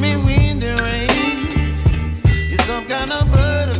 me wondering, you're some kind of butterfly.